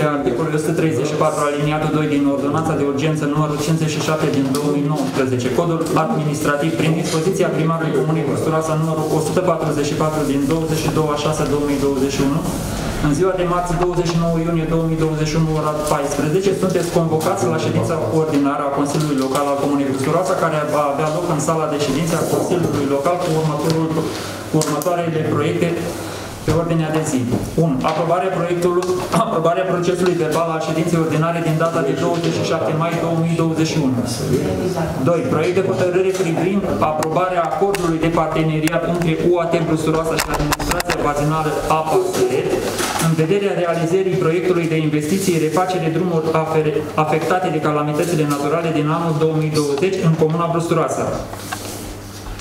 articolului 134 aliniatul 2 din ordonanța de urgență numărul 57 din 2019, codul administrativ prin dispoziția primarului Comunei Custuroasa numărul 144 din 22 a 6 2021, în ziua de marți 29 iunie 2021, ora 14, sunteți convocați la ședința ordinară a Consiliului Local al Comunei Custuroasa, care va avea loc în sala de ședință a Consiliului Local cu, următorul, cu următoarele proiecte pe ordinea de zi. 1. Aprobarea proiectului, aprobarea procesului verbal al ședinței ordinare din data de 27 mai 2021. 2. Proiect de hotărâre privind aprobarea acordului de parteneriat între UAT Brusuroasa și Administrația Bazinală APA Săret în vederea realizării proiectului de investiții refacere drumuri afectate de calamitățile naturale din anul 2020 în Comuna Brusuroasa.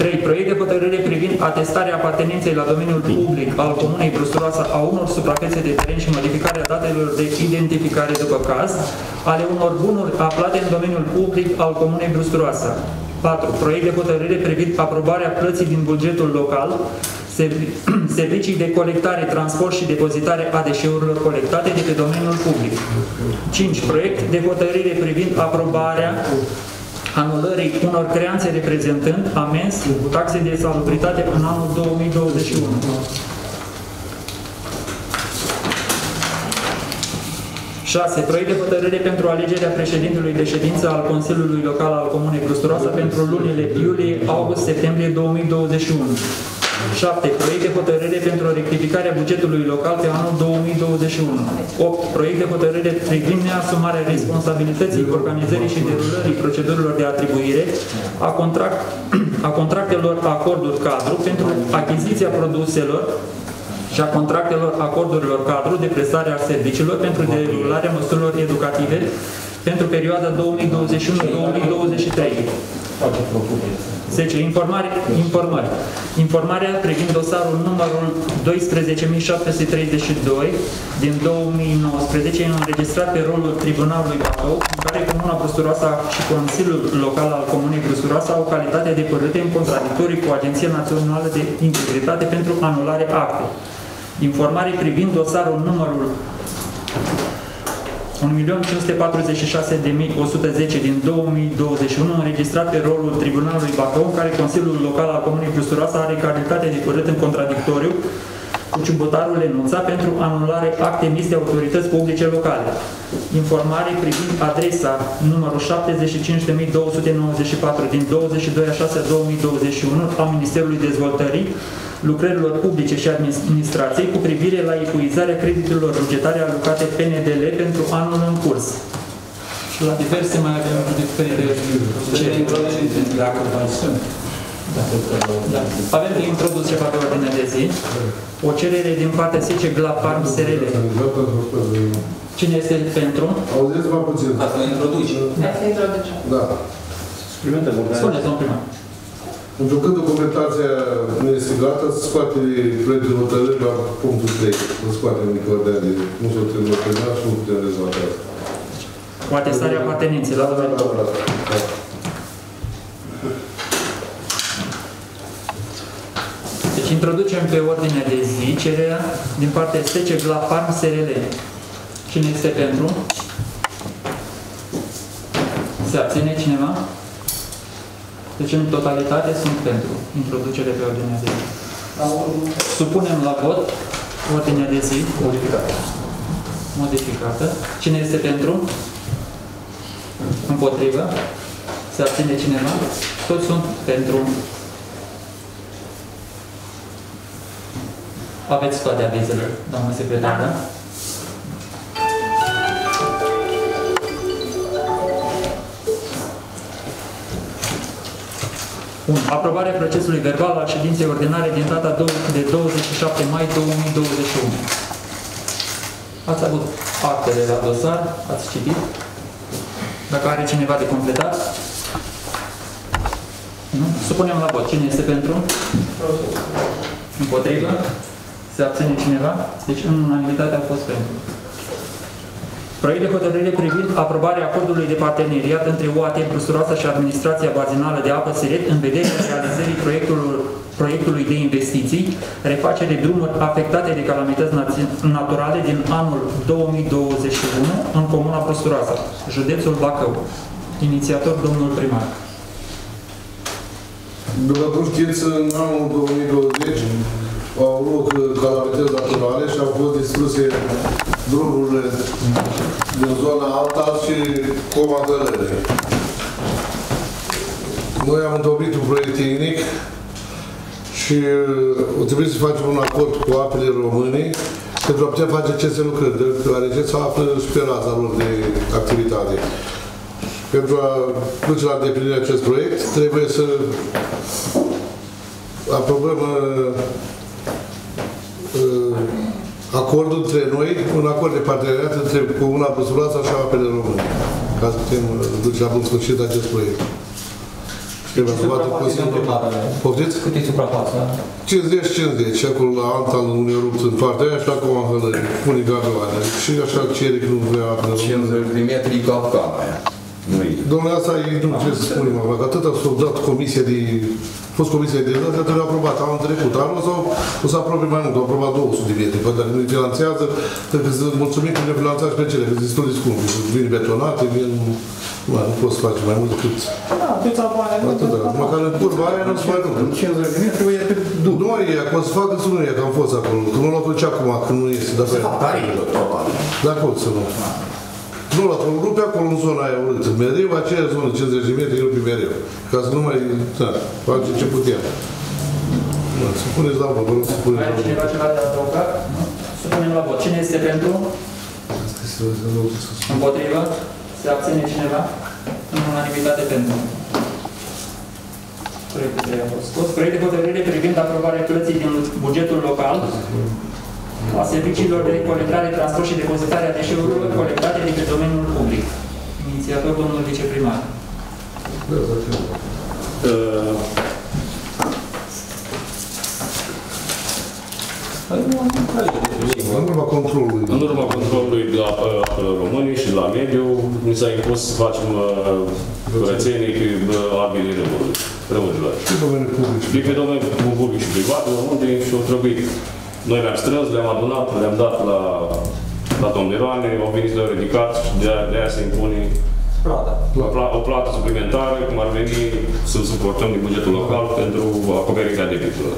3. Proiect de hotărâre privind atestarea apartenenței la domeniul public al Comunei Brusturoasa a unor suprafețe de teren și modificarea datelor de identificare după caz ale unor bunuri aflate în domeniul public al Comunei Brusturoasa. 4. Proiect de hotărâre privind aprobarea plății din bugetul local servicii de colectare, transport și depozitare a deșeurilor colectate de pe domeniul public. 5. Proiect de hotărâre privind aprobarea anulării unor creanțe reprezentând amenzi cu taxe de salubritate în anul 2021. Șase. Proiect de hotărâre pentru alegerea președintelui de ședință al Consiliului Local al Comunei Brusturoasa pentru lunile iulie, august, septembrie 2021. 7. Proiect de hotărâre pentru rectificarea bugetului local pe anul 2021. 8. Proiect de hotărâre privind neasumarea responsabilității organizării și derulării procedurilor de atribuire a, contract, a contractelor acorduri cadru pentru achiziția produselor și a contractelor acordurilor cadru de prestare a serviciilor pentru derularea măsurilor educative pentru perioada 2021-2023. 10. Informare, informări. Informarea privind dosarul numărul 12732 din 2019 înregistrat pe rolul Tribunalului Bacău, în care Comuna Brăsturoasa și Consiliul Local al Comunei Brăsturoasa au calitate de părâte în contradictorii cu Agenția Națională de Integritate pentru anulare acte. Informare privind dosarul numărul 1.546.110 din 2021 înregistrat pe rolul Tribunalului Bacău, în care Consiliul Local al Comunei Plusturoasa are calitate de părât în contradictoriu. cu ciubotarul enunța pentru anulare acte emis de autorități publice locale. Informare privind adresa numărul 75.294 din 22 a 6 2021 a Ministerului Dezvoltării lucrărilor publice și administrației cu privire la epuizarea creditelor bugetare alocate PNDL pentru anul în curs. Și la diverse mai avem diferite dacă mai sunt. Da. Da. Avem de introdus ceva pe ordinea de zi. O cerere din partea SICE Glafarm SRL. Cine este pentru? Auziți-mă puțin. Ca să introduci. Da, să introducem. Da. Spuneți, domnul primar. Pentru că documentația nu este gata, se scoate proiectul hotărâri la punctul 3. Nu scoate nimic ordinea de nu s-o trebuie terminat și nu putem rezolva asta. Cu atestarea apartenenței la domeniul Da, da, da. Introducem pe ordinea de zi cererea din partea STC Glafarm SRL. Cine este pentru? Se abține cineva? Deci în totalitate sunt pentru introducere pe ordinea de zi. Supunem la vot ordinea de zi Modificată. modificată. Cine este pentru? Împotrivă? Se abține cineva? Toți sunt pentru. Aveți toate avizele, doamnă secretar, da? Bun. Aprobarea procesului verbal al ședinței ordinare din data de 27 mai 2021. Ați avut actele la dosar, ați citit. Dacă are cineva de completat. Nu? Supunem la vot. Cine este pentru? Împotrivă? Se abține cineva? Deci în unanimitate a fost pentru. Proiect de hotărâre privind aprobarea acordului de parteneriat între UAT Brusuroasa și Administrația Bazinală de Apă Siret în vederea realizării proiectului, proiectului de investiții, refacere drumuri afectate de calamități naț- naturale din anul 2021 în Comuna Păsturoasa, județul Bacău. Inițiator domnul primar. După cum știți, în anul 2020 au avut calamități naturale și au fost distruse drumurile din zona alta și coma Gălere. Noi am întocmit un proiect tehnic și uh, o trebuie să facem un acord cu apele române pentru a putea face aceste lucrări, deoarece se află și pe raza lor de activitate. Pentru a duce la îndeplinire acest proiect, trebuie să aprobăm uh, uh, acordul între noi, un acord de parteneriat între Comuna Brăsulața și apele române, ca să putem uh, duce la bun sfârșit acest proiect. Și trebuie să bată Consiliul Local. Poftiți? Cât e suprafața? 50-50, și acolo la Antal unde rupt în partea aia și la Coma Hălări, unii gaveoane. Și așa cere că nu vrea apele române. 50 de metri capcana aia. Nu-i. Domnule, asta e, nu ce să spunem acum, că atât a dat comisia de... A fost comisia de dezastre, trebuie aprobat anul trecut. Anul sau o să aprobe mai mult, au aprobat 200 de metri. Poate dacă nu finanțează, trebuie să mulțumim că ne finanțați pe cele, că sunt destul de scumpe. Vin betonate, vin... Mă, nu poți să faci mai mult decât... Da, atâția bani. Atât, măcar în curva aia nu se mai În duc. 50 de metri e pe duc. Nu mai e, acum să facă să nu e, că am fost acolo. Că nu l-au făcut acum, când nu este. Dar pe Tare, probabil. de acolo să nu. Nu, la un rupe acolo în zona aia urâtă. Mereu aceea zonă, 50 de metri, rupe mereu. Ca să nu mai, da, face ce putem. Da, să puneți la vot, vă rog să puneți Mai la are vot. cineva ceva de adăugat? Nu? Supunem la vot. Cine este pentru? Împotrivă? Se abține cineva? În unanimitate pentru. Proiectul a fost scos. Proiect de hotărâre privind aprobarea plății din bugetul local a serviciilor de colectare, transport și depozitare a deșeurilor colectate de pe domeniul public. Inițiator domnul viceprimar. Uh, În urma controlului. În urma controlului de la uh, apele române și la mediu, ni s-a impus să facem uh, curățenii pe uh, apele râului, râurilor. Și domeniul public. Și pe domeniul public și privat, unde și au trebuit. Noi le-am strâns, le-am adunat, le-am dat la, la domniroane, au venit de ridicat și de, de aia se impune Plata. o, pla- o plată suplimentară, cum ar veni să suportăm din bugetul local pentru acoperirea debitelor.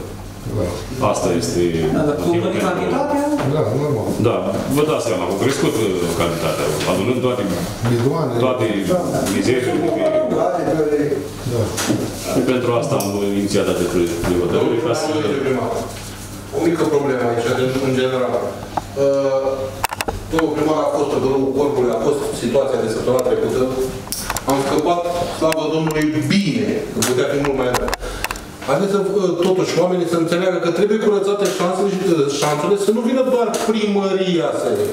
Asta este Da, dar cu motivul mări pentru- cantitatea? Da, normal. Da, vă dați seama, au crescut uh, cantitatea, adunând toate, Bidoane. toate mizeriile. Da. Și pentru asta am inițiat acest proiect de hotărâre, ca să... O mică problemă aici, în, în general. Uh, Domnul primar a fost pe drumul corpului, a fost situația de săptămâna trecută. Am scăpat, slavă Domnului, bine, că putea fi mult mai rău. Haideți să, uh, totuși, oamenii să înțeleagă că trebuie curățate șansele, și, uh, șansele să nu vină doar primăria să le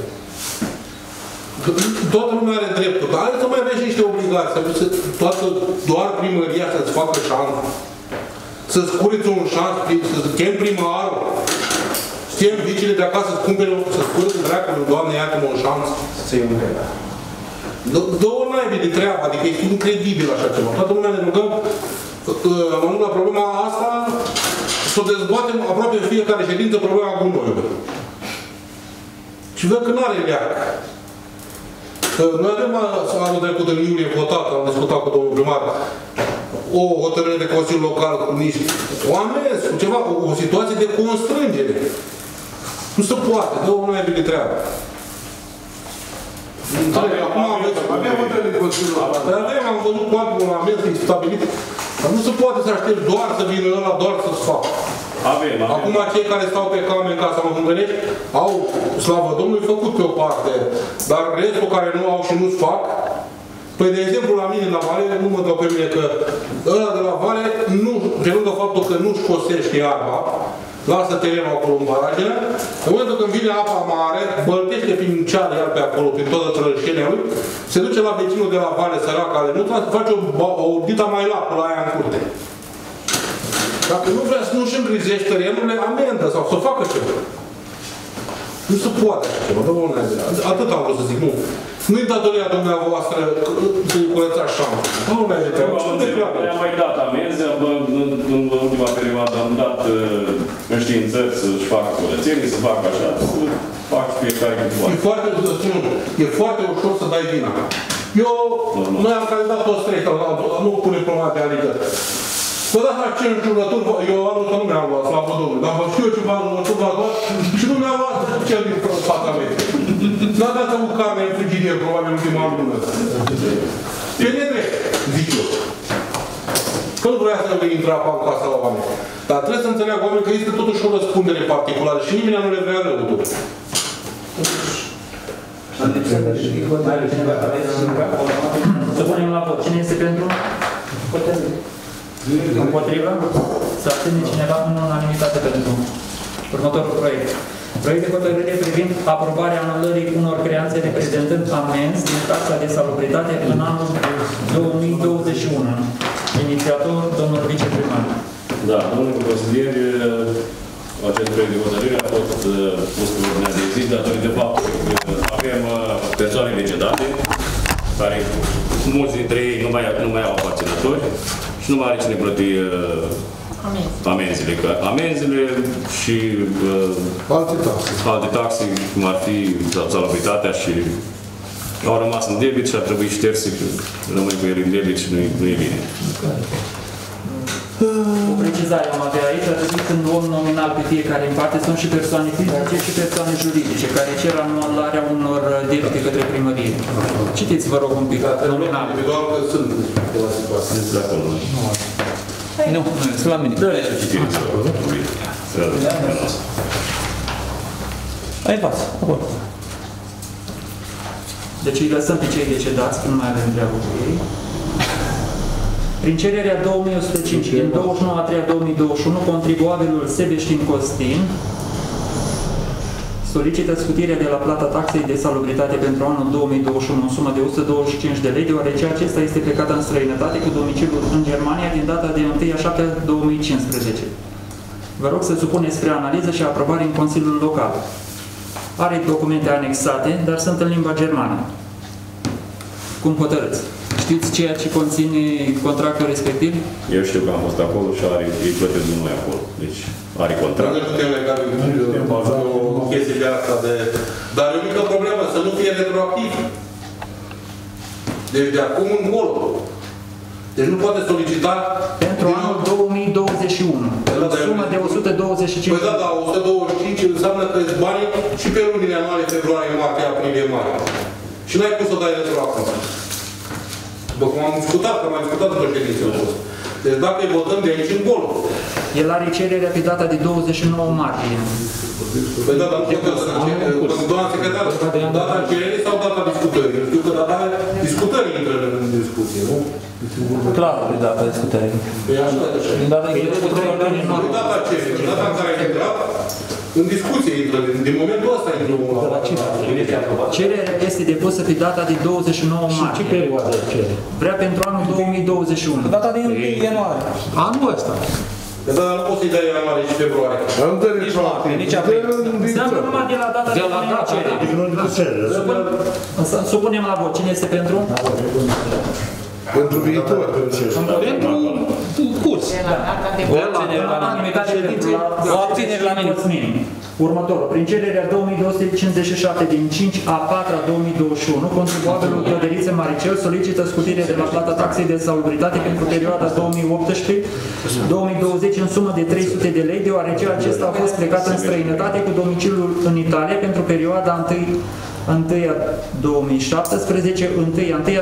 Toată lumea are dreptul, dar hai să mai aveți niște obligații, să, toată, doar primăria să-ți facă șansă să-ți cureți un șans, să-ți chem primarul, să chem vicile de acasă, să-ți cumpere, să-ți cureți dracului, Doamne, iată-mă un șans. Să iei un greu. D- Două naibii de treabă, adică este incredibil așa ceva. Toată lumea ne rugăm, uh, am ajuns la problema asta, să o dezbatem aproape în fiecare ședință problema gunoiului. Și văd că nu are leac. Că Noi avem a- anul trecut în iulie votat, am discutat cu domnul primar, o hotărâre de Consiliu Local cu niște o amens, cu ceva, o, o situație de constrângere. Nu se poate, dă o mai de treabă. Înțeleg, acum aveți... Avem hotărâri de Consiliul Local. Dar avem, am văzut poate un amens stabilit. Dar nu se poate să aștepți doar să vină ăla, doar să-ți facă. Avem, avem. Acum cei care stau pe came în casa mă Hângănești au, slavă Domnului, făcut pe o parte, dar restul care nu au și nu-ți fac, Păi, de exemplu, la mine la Vale, nu mă dau pe mine că ăla de la Vale, nu, pe lângă faptul că nu-și cosește iarba, lasă terenul acolo în barajele, în momentul când vine apa mare, băltește prin ceară iar pe acolo, prin toată trălășenia lui, se duce la vecinul de la Vale, sărac, care nu face o, ba- o dita mai lapă la aia în curte. Dacă nu vrea să nu-și îngrizești terenurile, amendă sau să facă ceva. Nu se poate așa ceva, domnule. Atât am vrut să zic, nu. Nu-i datoria dumneavoastră să-i curățați șansa. Nu mai de treabă. Sunt de treabă. Le-am mai dat amenzi, am, în, în ultima perioadă am dat uh, înștiințări să-și facă curățenii, să facă așa, să fac fiecare cât E poate. foarte, să spun, e foarte ușor să dai vina. Eu, noi am candidat toți trei, că nu pune problema de adică. Vă dați la ce înjurături, vă- eu anul ăsta nu mi-am luat, slavă Domnului, dar vă știu eu ceva anul ăsta v-ați luat și nu mi-am luat cel din fața mea. N-a dat avut carne în frigider, probabil, ultima lună. Pe nedrept, zic eu. Că nu vrea să intre apa în casa la oameni. Dar trebuie să înțeleagă oamenii că este totuși o răspundere particulară și nimeni nu le vrea rău totuși. Să punem la vot. Cine este pentru? Împotrivă? Să abține cineva în unanimitate pentru următorul proiect. Proiect de hotărâre privind aprobarea anulării unor creanțe reprezentând amenzi din taxa de salubritate în anul 2021. Inițiator, domnul viceprimar. Da, domnule consilier, acest proiect de hotărâre a fost uh, pus pe ordinea de zi datorită faptului că avem uh, persoane vegetate care mulți dintre ei nu mai, nu mai au aparținători și nu mai are cine plăti uh, amenziile. Că Amenziile și uh, Alte taxe. alte taxe, cum ar fi salubritatea și au rămas în debit și ar trebui șterse, că rămâne cu el în debit și nu e, nu e bine. O precizare am avea aici, ar trebui când luăm nominal pe fiecare în parte, sunt și persoane fizice și persoane juridice, care cer anularea unor debite către primărie. Citiți, vă rog, un pic, nominal. Individual că sunt câteva situații. Este de acolo. Nu, sunt la mine. Să citiți, vă rog. Să Ai față, acolo. Deci îi lăsăm pe cei decedați, când nu mai avem treabă cu ei. Prin cererea 2105 din 29 a 3 2021, contribuabilul Sebeștin Costin solicită scutirea de la plata taxei de salubritate pentru anul 2021 în sumă de 125 de lei, deoarece acesta este plecat în străinătate cu domiciliul în Germania din data de 1 a 7 2015. Vă rog să supuneți spre analiză și aprobare în Consiliul Local. Are documente anexate, dar sunt în limba germană. Cum hotărâți? Știți ceea ce conține contractul respectiv? Eu știu că am fost acolo și are, îi plătesc din noi acolo. Deci are Dar contract. nu putem lega o chestie de asta de... Dar e o mică problemă, să nu fie retroactiv. Deci de acum încolo. Deci nu poate solicita... Pentru anul 2021, o sumă de 125 Păi da, da, 125 înseamnă că îți banii și pe lunile anuale, februarie, martie, aprilie, mai. Și n-ai cum să dai retroactiv. După cum am discutat, că am mai discutat într-o ședință. Deci dacă îi votăm de aici încolo. El are cererea pe data de 29 martie. Păi da, dar nu putem să ce- doamna secretară, data cererii sau data discutării? Eu știu că data discutării intră în discuție, nu? Clar, e data discutare. Păi așa, așa. Din data în care discutare, Nu data cererii, data în care ai intrat, în discuție intră, din, din momentul ăsta intră unul la Cererea este depusă pe data de 29 martie. perioadă cere? Vrea pentru anul 2021. data din 1 ianuarie. Anul ăsta. Că da, nu poți să-i dai ianuarie și februarie. Dar nu dă retroactiv. nici aprilie. Dă în Înseamnă viitor. numai de la data de De la data cerere. din lunii cere. Să supunem la vot. Cine este pentru? Pentru viitor. Pentru curs. O abținere la mine. O abținere la mine. Minim. Următorul. Prin cererea 2257 din 5 a 4 a 2021, contribuabilul Clăderiță Maricel solicită scutire de la plata taxei de salubritate pentru perioada 2018-2020 în sumă de 300 de lei, deoarece acesta a fost plecat în străinătate cu domiciliul în Italia pentru perioada 1 1 2017, 1 1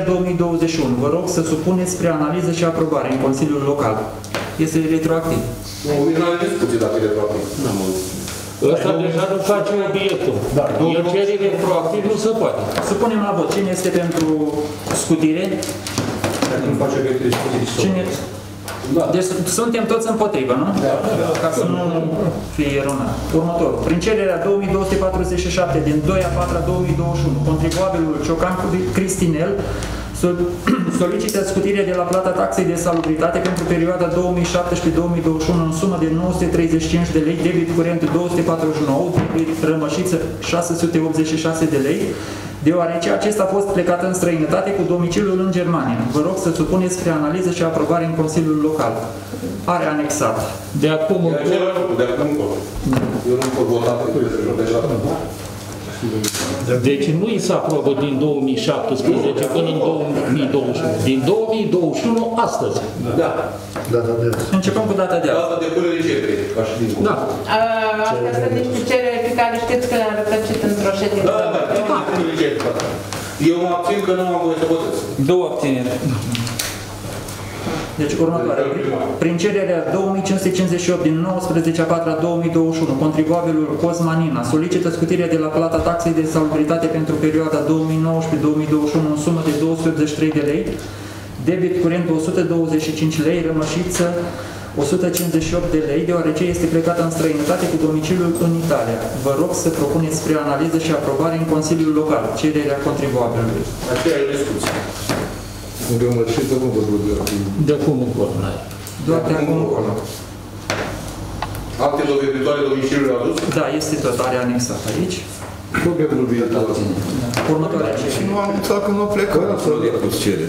2021. Vă rog să supuneți spre analiză și aprobare în Consiliul Local. Este retroactiv. Nu, nu are discuție dacă e retroactiv. Ăsta deja nu face obiectul. El cere retroactiv, nu se poate. Supunem la vot. Cine este pentru scutire? Dacă nu face obiectul discuției. Cine? Deci suntem toți împotrivă, nu? Ca să nu fie eronat. Următorul. Prin cererea 2247 din 2 a 4 a 2021, contribuabilul Ciocan Cristinel sol- solicită scutire de la plata taxei de salubritate pentru perioada 2017-2021 în sumă de 935 de lei, debit curent 249, debit rămășiță 686 de lei, deoarece acesta a fost plecat în străinătate cu domiciliul în Germania. Vă rog să supuneți spre analiză și aprobare în Consiliul Local. Are anexat. De acum E încolo, același lucru, de acum încolo. Eu nu pot vota pe Twitter, deci la deci nu i se aprobă din 2017 până în 2021. Din 2021 astăzi. Da. Da, da, da. Începem cu data de azi. Asta de până decembrie, ca și din Da. A, Astea sunt niște cereri pe care știți că le-am rătăcit într-o ședință. Da, da, da, da, până decembrie. da. Eu mă abțin că nu am voie să votez. Două obțineri. Deci următoarea. Prin cererea 2558 din 19 a 4 a 2021, contribuabilul Cosmanina solicită scutirea de la plata taxei de salubritate pentru perioada 2019-2021 în sumă de 283 de lei, debit curent 125 lei, rămășiță 158 de lei, deoarece este plecată în străinătate cu domiciliul în Italia. Vă rog să propuneți spre analiză și aprobare în Consiliul Local cererea contribuabilului. Aceea e discuție. Rămășiță nu vă rog. De acum încolo. n-ai. Doar de acum încolo. Alte doveditoare domiciliului adus? Da, este tot, are anexat aici. Tot pentru viitor. Următoarea cerere. Nu am uitat că nu plecă. Proiectul cere.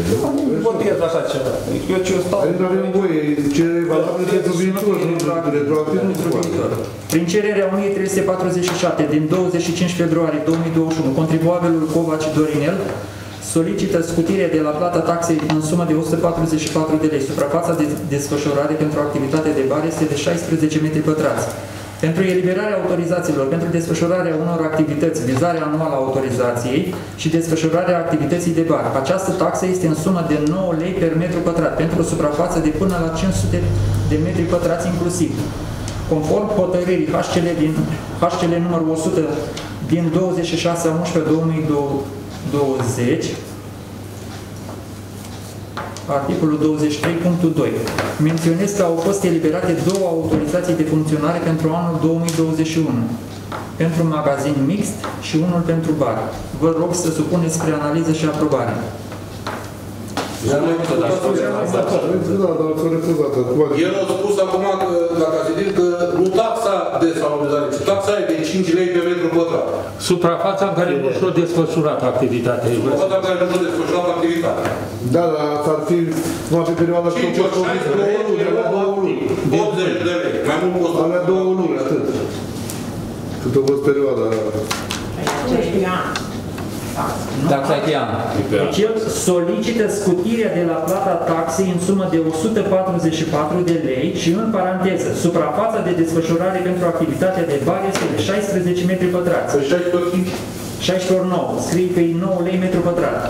Nu votez așa ceva. Eu ce stau... Aici nu avem voie, cerere valabilă pentru viitor, nu retroactiv, nu se poate. Prin cererea 1347 din 25 februarie 2021, contribuabilul Covaci Dorinel solicită scutire de la plata taxei în sumă de 144 de lei. Suprafața de desfășurare pentru activitate de bar este de 16 metri pătrați. Pentru eliberarea autorizațiilor pentru desfășurarea unor activități, vizarea anuală a autorizației și desfășurarea activității de bar. Această taxă este în sumă de 9 lei per metru pătrat pentru o suprafață de până la 500 de metri pătrați inclusiv. Conform hotărârii HCL, din, HCL numărul 100 din 26 a 11 2020, articolul 23.2. Menționez că au fost eliberate două autorizații de funcționare pentru anul 2021, pentru magazin mixt și unul pentru bar. Vă rog să supuneți spre analiză și aprobare. Da, dar s-a refuzat. El a spus acum că, la Cazidin că nu taxa de salarizare, ci taxa e de 5 lei pe metru pătrat. Suprafața în care nu și-a desfășurat activitatea. Suprafața în care nu s-a desfășurat activitatea. Da, dar asta ar fi numai pe perioada că 5 ori 16 două luni, avea două luni. 80 de lei. Mai mult costă. Avea două luni, atât. Cât a fost perioada aia. Taxa e pe an. Deci el solicită scutirea de la plata taxei în sumă de 144 de lei și în paranteză, suprafața de desfășurare pentru activitatea de bar este de 16 metri pătrați. Să 16 ori 5. 16 ori 9, scrie că e 9 lei metru pătrat.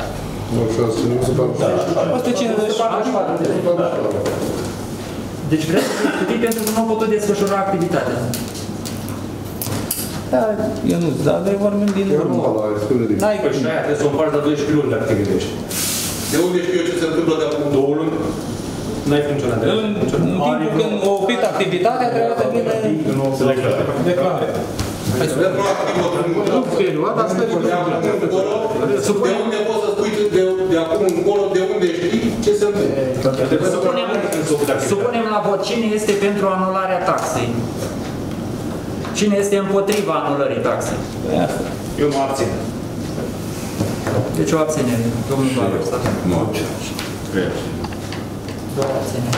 Nu, și asta nu se poate. 154 de lei. Deci vreau să scutiri pentru că nu au putut desfășura activitatea. Da, eu nu, dar noi vorbim din E urmă. normal, aia, spune de N-ai Păi și aia trebuie să o împarți la 12 luni dacă te gândești. De unde știu eu ce se întâmplă de acum două luni? N-ai funcționat. În, în timpul când a oprit activitatea, trebuie să vină declare. Retroactiv o Nu perioada asta e De acum încolo, de unde poți să spui de, de acum încolo, de unde știi ce se întâmplă? Supunem, supunem la vot cine este pentru anularea taxei. Cine este împotriva anulării taxei? Eu mă abțin. Deci o abținere. Domnul Barbu, să Două abțineri.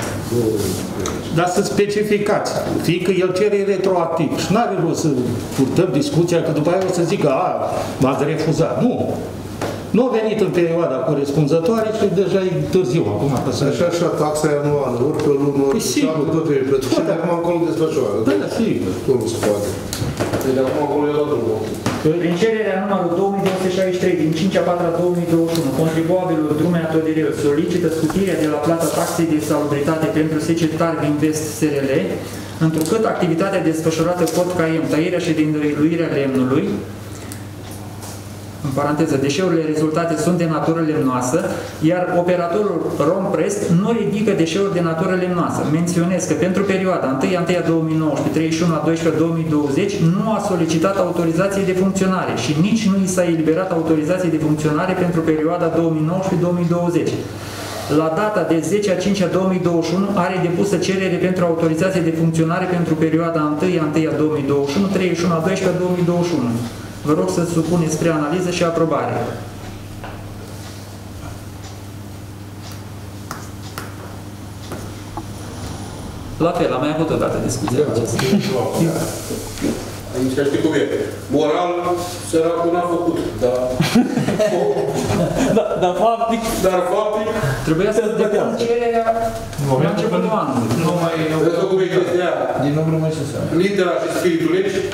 Dar să specificați, fiindcă el cere retroactiv și n-are rost să purtăm discuția, că după aia o să zică, a, m-ați refuzat. Nu. Nu a venit în perioada corespunzătoare și deja e târziu acum. Că să... Așa, așa, taxa e anuală, ori pe lună, ori Păi sigur. pe tot trebuie plătit. Și de acum acolo desfășoară. Da, sigur. Tot nu se poate. Deci de acum acolo e la drumul. Prin cererea numărul 2263 din 5 a 4 a 2021, contribuabilul Drumea Todiriu solicită scutirea de la plata taxei de salubritate pentru Secetar Invest SRL, întrucât activitatea desfășurată pot CAEM, tăierea și dindiluirea lemnului, în paranteză, deșeurile rezultate sunt de natură lemnoasă, iar operatorul Romprest nu ridică deșeuri de natură lemnoasă. Menționez că pentru perioada 1 1 2019, 31 a 12 2020 nu a solicitat autorizație de funcționare și nici nu i s-a eliberat autorizație de funcționare pentru perioada 2019-2020. La data de 10 a 5 a 2021 are depusă cerere pentru autorizație de funcționare pentru perioada 1 a 1 a 2021, 31 a 12 a 2021. Vă rog să supuneți spre analiză și aprobare. La fel, am mai avut o dată discuția aceasta. Aici știi cum e. Moral, săracul n-a făcut, dar, Da, dar faptic, dar faptic, Trebuia să depun cererea la începutul anului. Nu mai vezi cum e chestia aia. Din nou rămâne să se Litera și spiritul legi, Deci,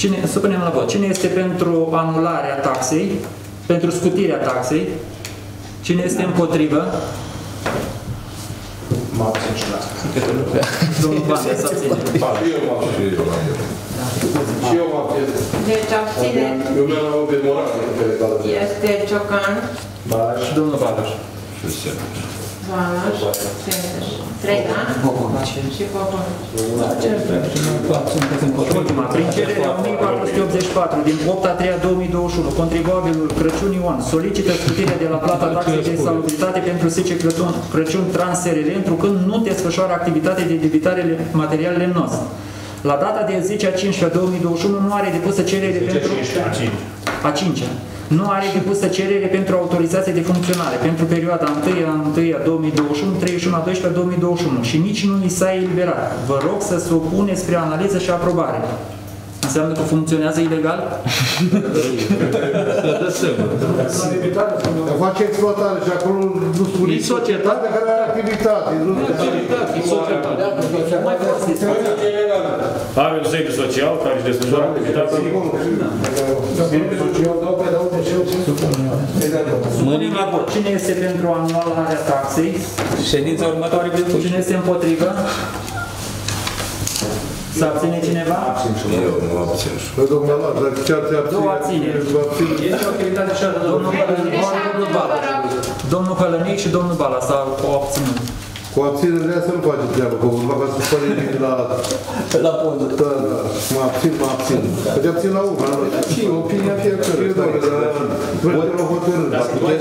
Cine, să punem la vot. Cine este pentru anularea taxei, pentru scutirea taxei? Cine este împotrivă? Mă abțin și la asta. Domnul Bandea, să abține. și eu mă abțin. Și eu mă abțin. Deci abține Eu mi-am luat pe moral, pe legală. este Ciocan, Și domnul Balaș. Valaș, Sendeș. Trei, da? Și Popovici. Ultima, prin cererea 1484 din 8 a 3 2021, contribuabilul Crăciun Ion solicită scutirea de la plata taxei de salubritate pentru SC Crăciun, Crăciun Trans-SRL, întrucând nu desfășoară activitate de debitare material lemnos. La data de 10 a 15 a 2021 nu are depusă cerere pentru... A 5 -a. Nu are depusă cerere pentru autorizație de funcționare pentru perioada 1 a 1 a 2021, 31 a 12 a 2021 și nici nu i s-a eliberat. Vă rog să se opune spre analiză și aprobare. Înseamnă că funcționează ilegal? Că face exploatare și acolo nu spune... E societate care are activitate. Nu Mai prost este. Are un sediu social care își desfășoară activitatea. Supunem la vot. Cine este pentru anularea taxei? ședința următoare de Cine este împotrivă? Să abține cineva? Eu nu abțin. Păi, domnul Alat, dacă chiar te abține... Două abțineri. vă abține. Este o activitate și altă, Domnul Hălănic, domnul Bala. Domnul Hălănic și domnul Bala s-au obținut. Cu abținerea să nu face treabă, că urma ca să spune la... la poză. Da, da, mă abțin, mă abțin. Că te abțin la urmă. Și opinia fiecare. Eu, doamne, dar... Vrem o hotărâre. Dacă tu ai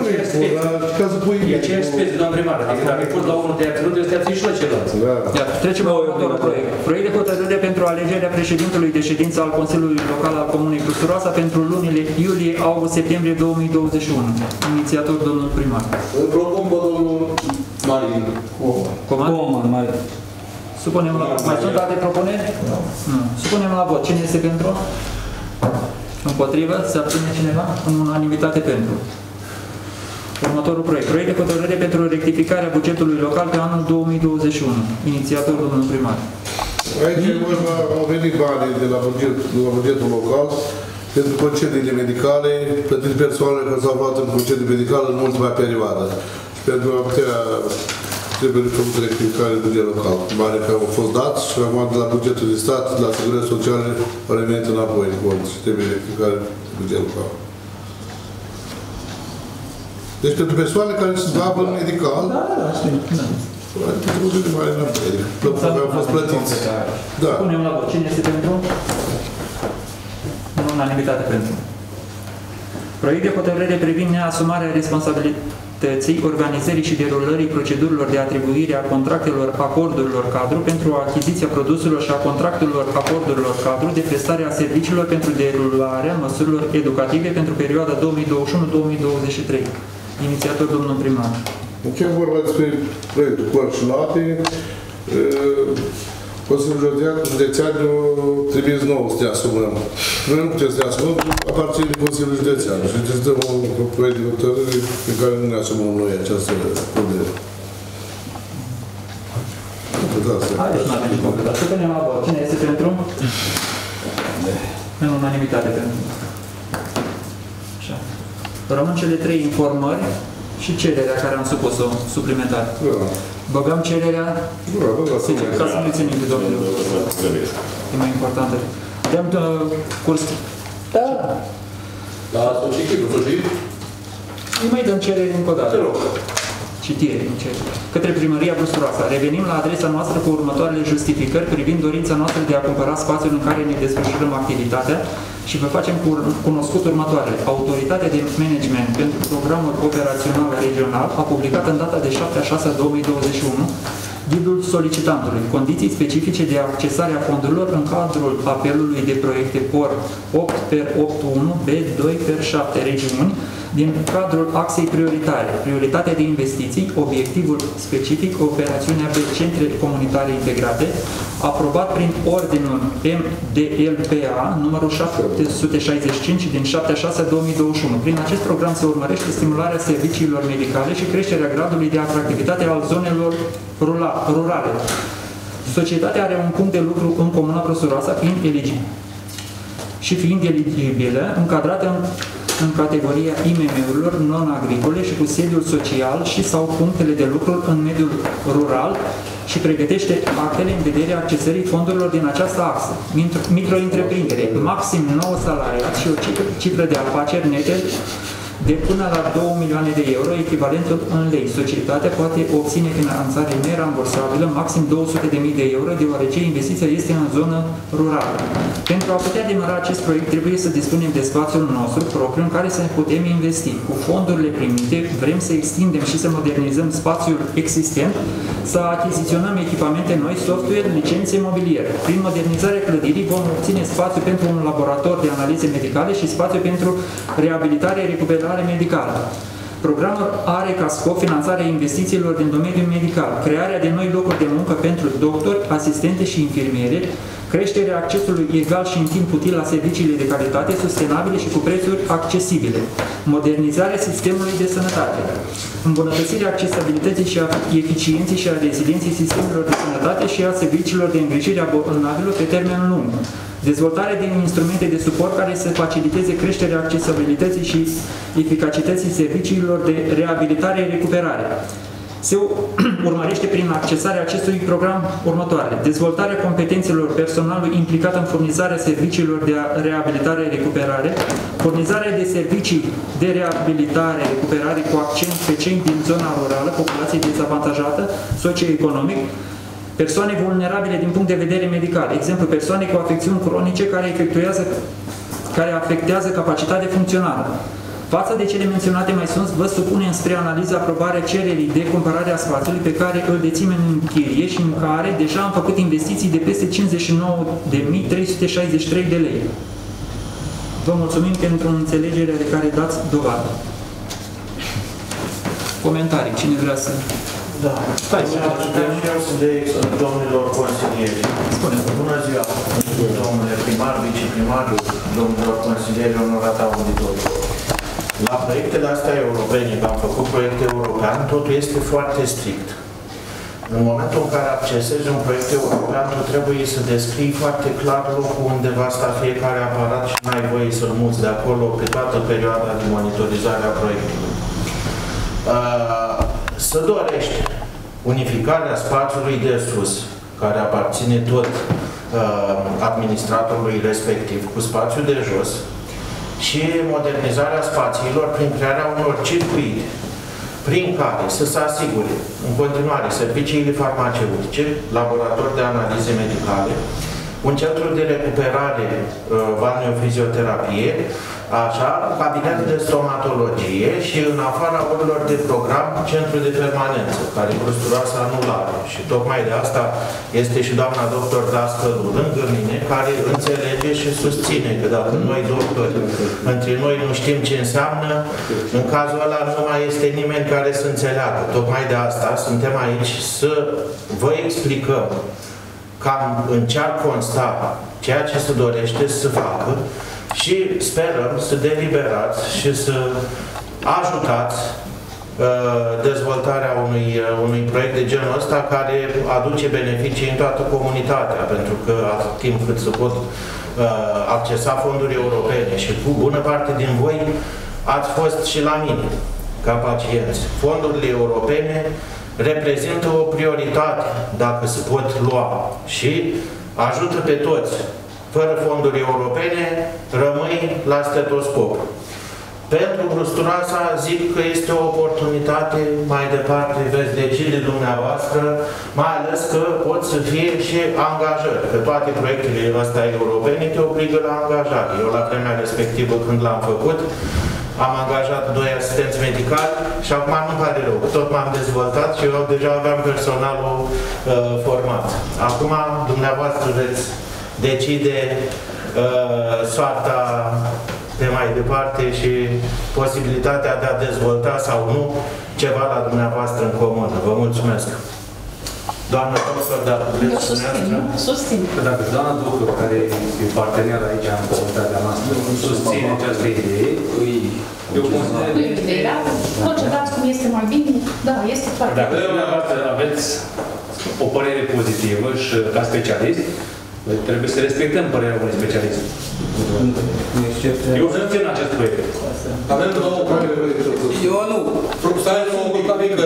Nu e pura, ca să pui... E aceeași specie, doamnă primară. Adică dacă ai fost la unul te-ai abținut, trebuie să te abții și la celălalt. Da. Iar trecem la următorul proiect. Proiect de hotărâre pentru alegerea președintelui de ședință al Consiliului Local al Comunei Crusturoasa pentru lunile iulie, august, septembrie 2021. Inițiator domnul primar. Îl propun pe domnul Marin. Comand? Coman, mai. Supunem la vot. Mai sunt alte propuneri? Nu. Supunem la vot. Cine este pentru? Împotrivă? Se abține cineva? În unanimitate pentru. Următorul proiect. Proiect de hotărâre pentru rectificarea bugetului local pe anul 2021. Inițiator domnul primar. Aici e vorba, au venit banii de la, buget, de la bugetul local pentru concediile medicale, pentru persoanele care s-au luat în concedii medicale în ultima perioadă. Și pentru a putea trebuie făcut rectificare de buget local. Banii care au fost dați și acum de la bugetul de stat, de la asigurări sociale, au revenit înapoi în cont și trebuie rectificare de buget local. Deci pentru persoane care se slavă în medical, Da, da, asta e. da. pentru bugetul mare înapoi. Adică plă- care au fost plătiți. Da. Punem la vot. Cine este pentru? În unanimitate pentru. Proiect de hotărâre privind neasumarea responsabilității organizării și derulării procedurilor de atribuire a contractelor acordurilor cadru pentru achiziția produselor și a contractelor acordurilor cadru de prestare a serviciilor pentru derularea măsurilor educative pentru perioada 2021-2023. Inițiator domnul primar. Deci e vorba despre proiectul Corșlate. Consiliul Județean, Județean trebuie nou să te asumăm. Noi nu putem să te asumăm, aparține Consiliul Județean. Și trebuie să dăm un proiect de hotărâre pe care nu ne asumăm noi această problemă. Da, asta e. Haideți, nu avem nici complicat. Să punem la vot. Cine este pentru? În unanimitate pentru. Așa. Rămân cele trei informări și cererea care am supus-o suplimentar. Da. Băgăm cererea, Da, da, da. zice, ca să nu ținem de domnul. E mai importantă. Dăm uh, curs. Da. Da, să citim, să citim. Îi mai dăm cerere încă o dată. Te rog. Citire din cerere. Către Primăria Busturoasa. Revenim la adresa noastră cu următoarele justificări privind dorința noastră de a cumpăra spațiul în care ne desfășurăm activitatea și vă facem cu- cunoscut următoarele. Autoritatea de Management pentru Programul Operațional Regional a publicat în data de 7 a 6 a 2021 Ghidul solicitantului. Condiții specifice de accesare a fondurilor în cadrul apelului de proiecte POR 8 per 81 B2 per 7 regiuni din cadrul axei prioritare. Prioritatea de investiții, obiectivul specific, operațiunea de centre comunitare integrate, aprobat prin ordinul MDLPA numărul 765 din 7-6-2021. Prin acest program se urmărește stimularea serviciilor medicale și creșterea gradului de atractivitate al zonelor rula- rurale. Societatea are un punct de lucru în comuna Prosuroasa, fiind eligibil și fiind eligibilă, încadrată în, în categoria IMM-urilor non-agricole și cu sediul social și sau punctele de lucru în mediul rural și pregătește actele în vederea accesării fondurilor din această axă. Micro- Micro-întreprindere, maxim 9 salariați și o cifră, cifră de afaceri nete de până la 2 milioane de euro, echivalentul în lei. Societatea poate obține finanțare nerambursabilă, maxim 200.000 de euro, deoarece investiția este în zonă rurală. Pentru a putea demara acest proiect, trebuie să dispunem de spațiul nostru propriu în care să putem investi. Cu fondurile primite, vrem să extindem și să modernizăm spațiul existent, să achiziționăm echipamente noi, software, licențe mobiliere. Prin modernizarea clădirii vom obține spațiu pentru un laborator de analize medicale și spațiu pentru reabilitare, recuperare medicală. Programul are ca scop finanțarea investițiilor din domeniul medical, crearea de noi locuri de muncă pentru doctori, asistente și infirmiere, creșterea accesului egal și în timp util la serviciile de calitate sustenabile și cu prețuri accesibile, modernizarea sistemului de sănătate, îmbunătățirea accesibilității și a eficienței și a rezilienței sistemelor de sănătate și a serviciilor de îngrijire a bolnavilor pe termen lung, dezvoltarea de instrumente de suport care să faciliteze creșterea accesibilității și eficacității serviciilor de reabilitare-recuperare. Se urmărește prin accesarea acestui program următoarele. Dezvoltarea competențelor personalului implicat în furnizarea serviciilor de reabilitare-recuperare, furnizarea de servicii de reabilitare-recuperare cu accent pe cei din zona rurală, populației dezavantajată, socioeconomic, persoane vulnerabile din punct de vedere medical, exemplu persoane cu afecțiuni cronice care efectuează care afectează capacitatea funcțională. Față de cele menționate mai sus, vă supunem spre analiză aprobarea cererii de cumpărare a spațiului pe care îl deținem în chirie și în care deja am făcut investiții de peste 59.363 de lei. Vă mulțumim pentru înțelegerea de care dați dovadă. Comentarii. Cine vrea să... Da. Stai, și eu subiect domnilor consilieri. Spune. Bună ziua, domnule primar, viceprimar, domnilor consilieri, onorat auditoriu. La proiectele astea europene, că am făcut proiect european, totul este foarte strict. În momentul în care accesezi un proiect european, tu trebuie să descrii foarte clar locul unde va sta fiecare aparat și n-ai voie să-l muți de acolo pe toată perioada de monitorizare a proiectului. Uh, să dorește unificarea spațiului de sus, care aparține tot uh, administratorului respectiv, cu spațiul de jos, și modernizarea spațiilor prin crearea unor circuite prin care să se asigure în continuare serviciile farmaceutice, laborator de analize medicale, un centru de recuperare uh, balneofizioterapie, așa, cabinet de stomatologie și în afara orilor de program, centru de permanență, care Brusturoasa nu are. Și tocmai de asta este și doamna doctor Dascălu lângă mine, care înțelege și susține că dacă noi doctori între noi nu știm ce înseamnă, în cazul ăla nu mai este nimeni care să înțeleagă. Tocmai de asta suntem aici să vă explicăm cam în ce ar consta ceea ce se dorește să facă și sperăm să deliberați și să ajutați uh, dezvoltarea unui, uh, unui proiect de genul ăsta care aduce beneficii în toată comunitatea, pentru că atât timp cât se pot uh, accesa fonduri europene și cu bună parte din voi ați fost și la mine ca pacienți. Fondurile europene reprezintă o prioritate dacă se pot lua și ajută pe toți. Fără fonduri europene rămâi la stetoscop. Pentru Brusturasa zic că este o oportunitate mai departe, veți decide dumneavoastră, mai ales că pot să fie și angajări, că toate proiectele astea europene te obligă la angajare. Eu la vremea respectivă când l-am făcut, am angajat doi asistenți medicali și acum nu pare rău, că tot m-am dezvoltat și eu deja aveam personalul uh, format. Acum dumneavoastră veți decide uh, soarta pe mai departe și posibilitatea de a dezvolta sau nu ceva la dumneavoastră în comun. Vă mulțumesc. Doamna doctor, dacă Eu vreți susțin, dumneavoastră. susțin. Dacă doamna doctor, care e partener aici în comunitatea noastră, susține această idee, îi, eu consider... Nu e ideea, procedați cum este mai bine, da, este foarte Dacă dumneavoastră aveți o părere pozitivă și ca specialist, noi trebuie să respectăm părerea unui specialist. Eu susțin acest proiect. Avem două probleme. Eu nu. Stai să un pic, mică,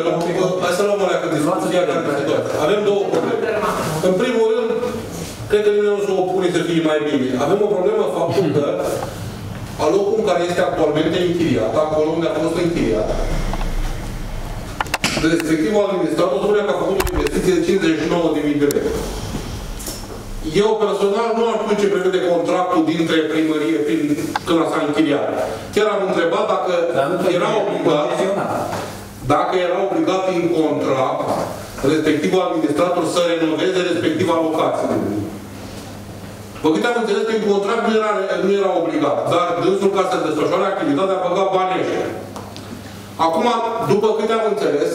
hai să luăm alea că discuția care se doar. Avem două probleme. În primul rând, cred că nimeni nu se opune să fie mai bine. Avem o problemă faptul că a locul în care este actualmente închiriat, acolo unde a fost închiriat, respectivul administrator spune că a făcut o investiție de 59.000 de lei. Eu personal nu am știu ce prevede contractul dintre primărie prin, când s-a închiriat. Chiar am întrebat dacă era obligat, dacă era obligat în contract respectivul administrator să renoveze respectiva locație. După câte am înțeles, prin contract nu era, nu era obligat, dar dânsul ca să desfășoare activitatea a băgat banii ăștia. Acum, după câte am înțeles,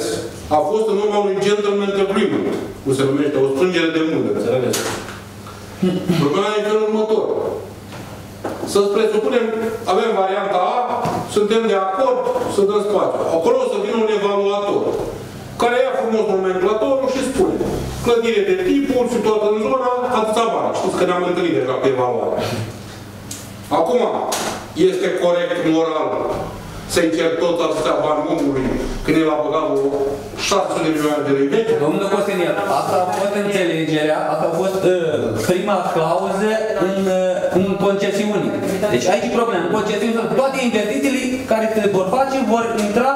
a fost în urma unui gentleman agreement, cum se numește, o strângere de mână, înțelegeți? Problema e în felul următor. Să-ți presupunem, avem varianta A, suntem de acord să dăm spațiu. Acolo o să vină un evaluator, care ia frumos nomenclatorul și spune clădire de tipul, situată în zona, atâția bani. Știți că ne-am întâlnit deja cu evaluarea. Acum, este corect moral să-i cer tot atâția bani omului când el a băgat o 600 de milioane de lei vechi? Domnul Costinier, asta a fost înțelegerea, asta a fost uh, prima clauză în, uh, în concesiune. Deci aici e problema. În concesiune, toate investițiile care se vor face vor intra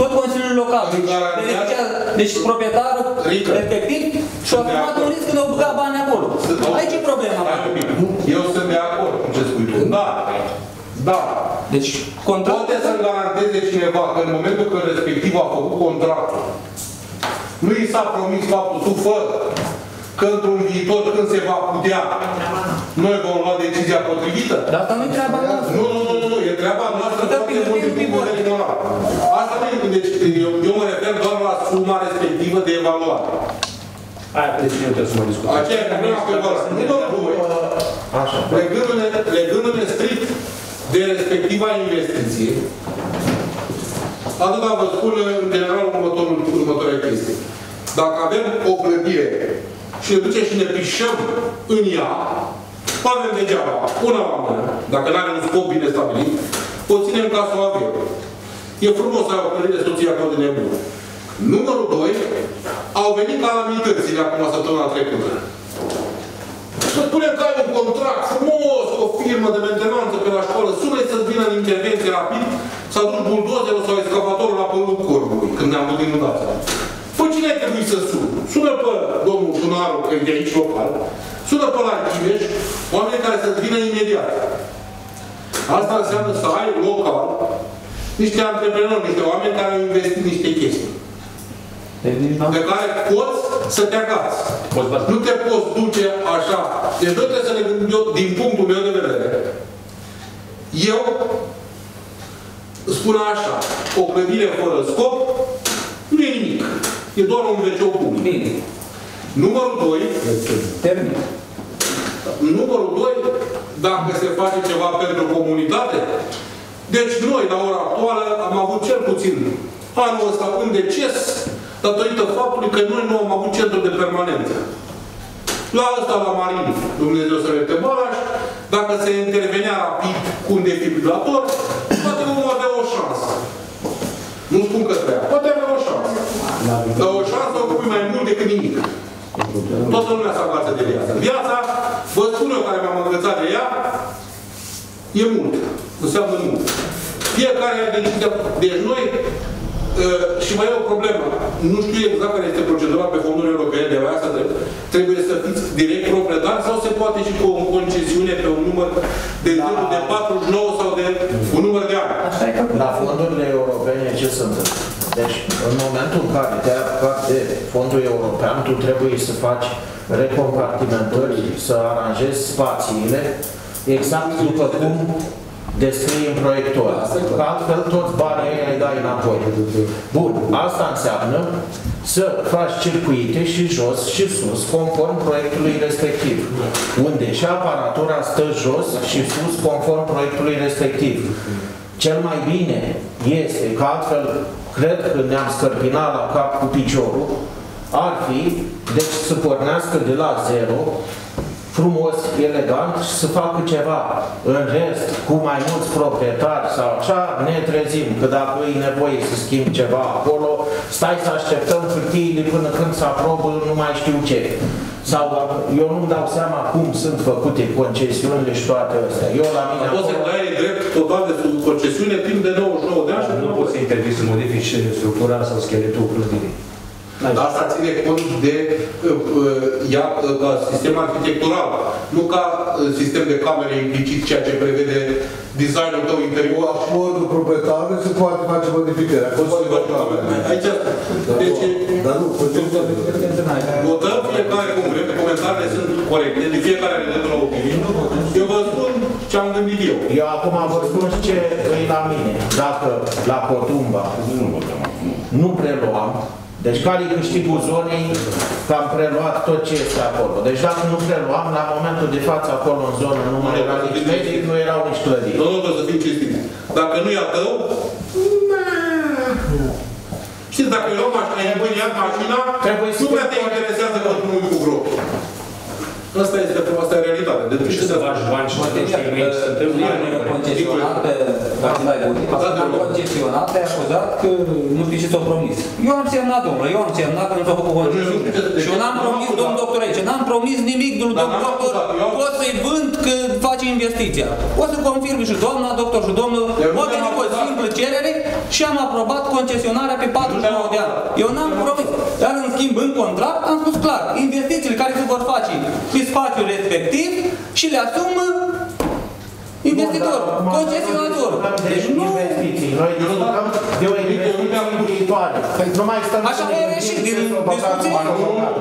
tot Consiliul Local. Deci, beneficiază- deci proprietarul Rică. respectiv și-a asumat un risc când au băgat bani acolo. Aici e problema. Stai un pic. Eu sunt de acord cu ce spui tu. Da. Da. Deci contractul Poate să-mi garanteze cineva că în momentul când respectiv a făcut contractul, nu i s-a promis faptul, tu fă, că într-un viitor când se va putea, noi vom lua decizia potrivită? Dar asta nu e treaba noastră. Nu, nu, nu, nu, nu, e treaba noastră Dar foarte bine, mult din bine, punct de vedere bine. moral. Asta nu e, deci eu, eu mă refer doar la suma respectivă de evaluare. Aia, deci nu trebuie să mai discutăm. Aceea e problema cu evaluarea. Nu doar voi. Așa. Legându-ne, legându-ne strict de respectiva investiție, atât vă spun în general următorul, următoarea chestie. Dacă avem o clădire și ne ducem și ne pișăm în ea, o avem degeaba, una la mână, dacă nu are un scop bine stabilit, o ținem ca să o avem. E frumos să ai o clădire soția cu de nebun. Numărul 2, au venit calamitățile acum săptămâna trecută. Să spunem că ai un contract frumos cu o firmă de mentenanță pe la școală, sună să-ți vină în intervenție rapid, să aduci buldozerul sau excavatorul la părul corbului, când ne-am văzut inundația. Păi cine ai trebuit să sun? Sună pe domnul Tunaru, că e de aici local, sună pe la Chimeș, oameni care să-ți vină imediat. Asta înseamnă să ai local niște antreprenori, niște oameni care au investit niște chestii pe care poți să te agați. Poți baza. Nu te poți duce așa. Deci noi trebuie să ne gândim, eu, din punctul meu de vedere, eu spun așa, o clădire fără scop nu e nimic. E doar un wc public. Bine, Numărul 2, termin. numărul 2, dacă se face ceva pentru comunitate, deci noi, la ora actuală, am avut cel puțin anul ăsta un deces datorită faptului că noi nu am avut centru de permanență. La ăsta, la Marin, Dumnezeu să le Balaș, dacă se intervenea rapid cu un defibrilator, poate vom avea o șansă. Nu spun că trebuie. Poate avea o șansă. Dar o șansă o pui mai mult decât nimic. Toată lumea se agață de viață. Viața, vă spun eu care m-am învățat de ea, e mult. Înseamnă mult. Fiecare are decizia. Deci noi, uh, și mai e o problemă. Nu știu exact care este procedura pe fonduri europene de asta trebuie să fiți direct proprietar sau se poate și cu o concesiune pe un număr de 0 de 49 sau de un număr de ani. Așa e calculat. ce se întâmplă. Deci, în momentul în care te apucat de fondul european, tu trebuie să faci recompartimentări, să aranjezi spațiile, exact după cum descrie în proiectul ăla. Că altfel toți banii ăia îi dai înapoi. Bun, asta înseamnă să faci circuite și jos și sus, conform proiectului respectiv. Unde și aparatura stă jos și sus, conform proiectului respectiv. Cel mai bine este că altfel cred că ne-am scărpinat la cap cu piciorul, ar fi, deci să pornească de la zero, frumos, elegant și să facă ceva. În rest, cu mai mulți proprietari sau așa, ne trezim că dacă e nevoie să schimbi ceva acolo, stai să așteptăm hârtiile până când se aprobă nu mai știu ce. Sau eu nu-mi dau seama cum sunt făcute concesiunile și toate astea. Eu la mine Poți să acolo- dai drept total de concesiune timp de 99 de ani și Nu poți să intervii să modifici structura sau scheletul clădirii. Dar asta ține cont de uh, uh, ea uh, ca sistem arhitectural, nu ca uh, sistem de camere implicit, ceea ce prevede designul tău Cu interior. acordul proprietarului se poate face modificări. Acolo se poate face. Aici, deci, Dar nu, votăm fiecare cum vrem, comentariile sunt corecte, de fiecare are dreptul la opinie. Eu vă spun ce am gândit eu. Eu acum vă spun și ce e la mine. Dacă la Cotumba nu preluam, deci care e câștigul zonei, că am preluat tot ce este acolo. Deci dacă nu preluam, la momentul de față acolo în zonă nu mai era nici medic, nu erau nici clădiri. Nu, nu, trebuie să fim cinstiți. Dacă nu e a tău, Știți, dacă eu luam mașina, e bine, ia mașina, Trebuie să nu prea te fie- interesează că nu cu gropi. Asta este, asta e realitatea. De Nu știu să faci bani și să nu știi nimic ce se întâmplă. concesionat pe Vasile Bunic, am concesionat, te-ai acuzat că nu știi ce ți-o promis. Eu am semnat, domnule, eu am semnat că nu s-a făcut concesiune. Și eu n-am promis, domn doctor, aici, n-am promis nimic, domn Dar n-am doctor, acuzat, eu- pot să-i vând că face investiția. O să confirm și doamna doctor și domnul, Eu nu o te-am venit cu o acuzat. simplă cerere și am aprobat concesionarea pe 49 de ani. Eu n-am promis. Dar în schimb, în contract, am spus clar, investițiile care se vor face pe spațiul respectiv și le asumă investitorul, Nu, dar acum concesionatorul. noi discutăm de Deci nu... investiții. Noi discutăm de o investiție viitoare. Nu mai stăm Așa să a ne ieșit gândim din să o băgăm discuție. în balonar.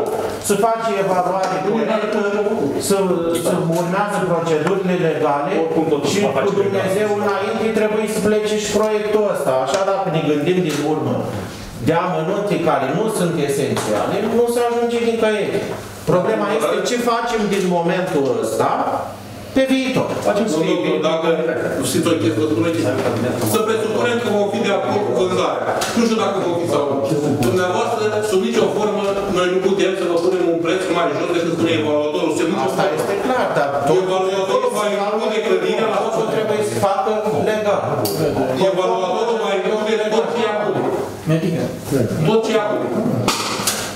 Să face evaluare corectă, să, să urmează procedurile legale Oricum, totul și va face cu Dumnezeu înainte trebuie să plece și proiectul ăsta. Așa dacă ne gândim din urmă de amănunte care nu sunt esențiale, nu se ajunge nicăieri. Problema este ce facem din momentul ăsta pe viitor. Facem să Nu, fie nu, bine. dacă știți o chestie, vă spun o chestie. Să presupunem că vom fi de acord cu vânzarea. Nu știu dacă vom fi sau nu. Dumneavoastră, sub nicio formă, noi nu putem să vă punem un preț mai jos decât spune evaluatorul. Sub nicio Asta formă. este clar, dar Evaluatorul va include clădirea la totul trebuie să facă legal. Evaluatorul va include tot ce e acum. Tot ce e acum.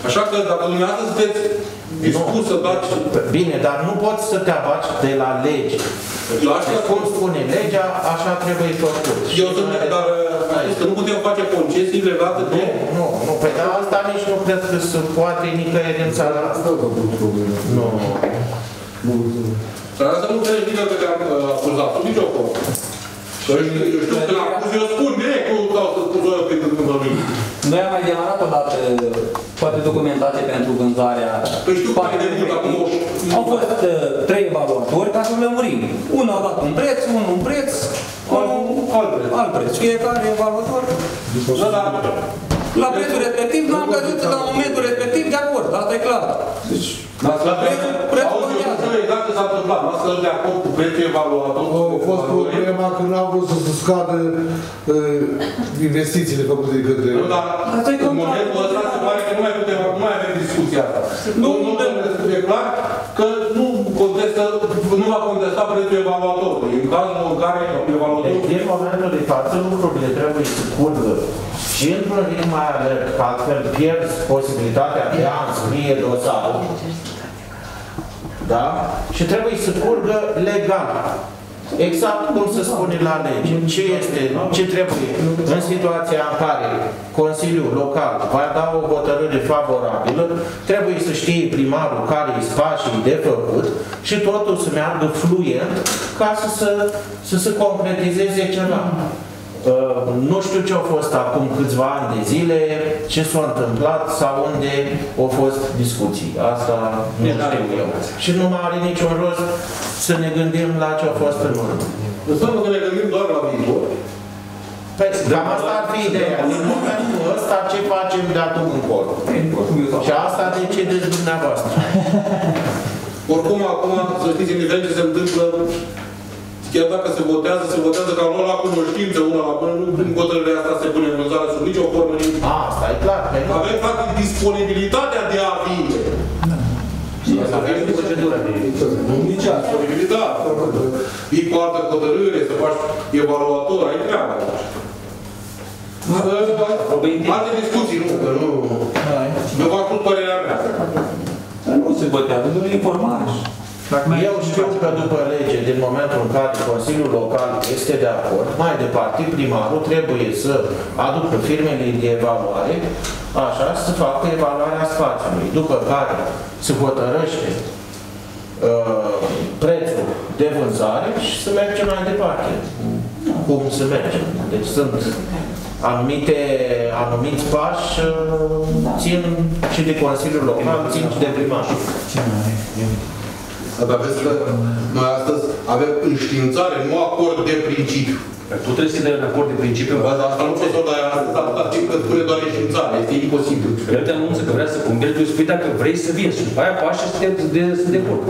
Așa că dacă dumneavoastră sunteți dispus să dați... Bine, dar nu poți să te abaci de la lege. Eu așa Cum spune legea, așa trebuie făcut. Eu sunt, dar știți că nu putem face concesii legate de... Nu, nu, pe dar asta nici nu cred că se poate nicăieri în țara asta. Nu. Dar asta nu înțelegi bine că te-am uh, acuzat, sub nicio formă. Că eu știu, eu știu că l acuz, eu spun direct, nu dau să spun eu pe când mă vin. Noi am mai demarat odată toate documentație pentru vânzarea Păi știu că e de mult acum o... Au fost uh, trei evaluatori ca să lămurim. Unul a dat un preț, unul un preț, unul alt preț. alt preț. Fiecare evaluator Da, da. la prețul respectiv nu am căzut la momentul respectiv de acord, asta e clar. Dar la Prețul- prețul Auzi, eu nu contează. știu exact ce s-a întâmplat. Nu sunt de acord cu prețul evaluator. A fost problema că n-au vrut să se scadă uh, investițiile făcute de către... Nu, dar Asta e în contract. momentul ăsta se pare că nu mai putem, nu mai avem discuția asta. Nu, Nu, nu, e clar că nu contestă, nu va contesta prețul evaluatorului. În cazul în care Deci, evaluatorul din momentul de față, lucrurile trebuie să curgă și într-un ritm mai alert, că altfel pierzi posibilitatea de a înscrie dosarul. Da? Și trebuie să curgă legal. Exact cum se spune la lege. Ce este, ce trebuie în situația în care Consiliul Local va da o hotărâre favorabilă, trebuie să știe primarul care îi pașii de făcut și totul să meargă fluent ca să se, să se concretizeze ceva. Uh, Nu știu ce a fost acum câțiva ani de zile, ce s-a întâmplat sau unde au fost discuții. Asta nu știu eu. Și nu mai are niciun rost să ne gândim la ce a fost în urmă. Înseamnă că ne gândim doar la viitor. Păi, cam asta ar fi ideea. În momentul ăsta ce facem de acum încolo? Și asta decideți dumneavoastră. Oricum, acum, să știți, indiferent ce se întâmplă, chiar dacă se votează, se votează ca luat la cunoștință una la mână, nu prin hotărârea asta se pune în vânzare sub nicio formă nimic. A, asta e clar. Păi nu. Avem, practic, disponibilitatea de a vinde. Avem procedura de... Nici asta. Disponibilitate. Vii cu altă hotărâre, să faci evaluator, ai treaba. Alte discuții, nu, că nu... Eu v-am spus părerea mea. Dar nu se votează, nu e informare. Eu știu că după lege, din momentul în care Consiliul Local este de acord, mai departe primarul trebuie să aducă firmele de evaluare, așa, să facă evaluarea spațiului, după care se hotărăște uh, prețul de vânzare și să mergem mai departe. Cum să mergem. Deci sunt anumite, anumiți pași, uh, țin și de Consiliul Local, țin și de primar. Dar vezi că noi astăzi avem înștiințare, nu acord de principiu. Tu trebuie să dai un acord de principiu. Bă, dar asta nu poți să o dai astăzi, asta că spune doar înștiințare, este imposibil. El te anunță că vrea să cumperi, tu îi spui dacă vrei să vinzi și după aia pași să te, de, să te acord.